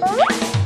Música